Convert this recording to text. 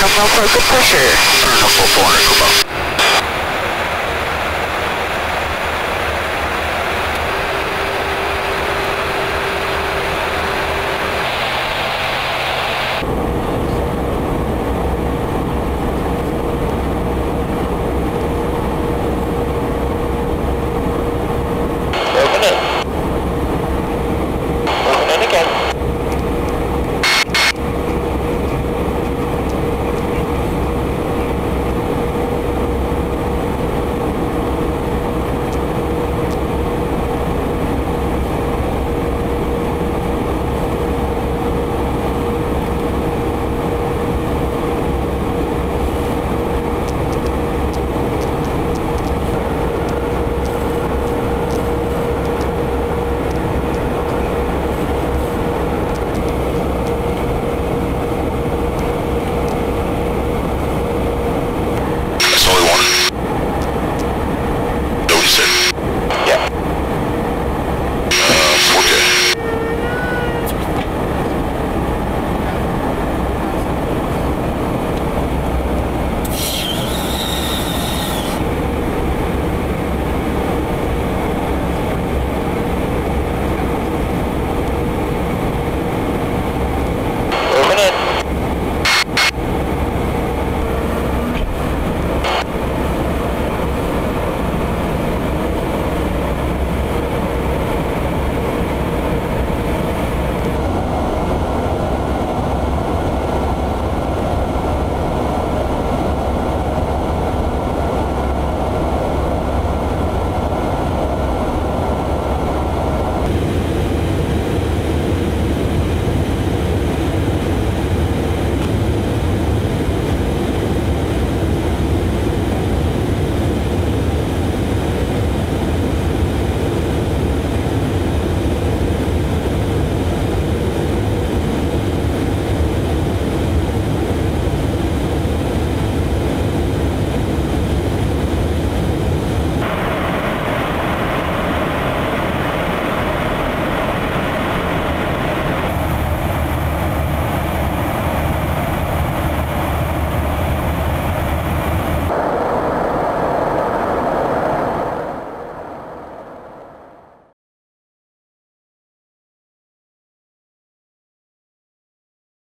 Turn signal for good pressure. Turn up for 400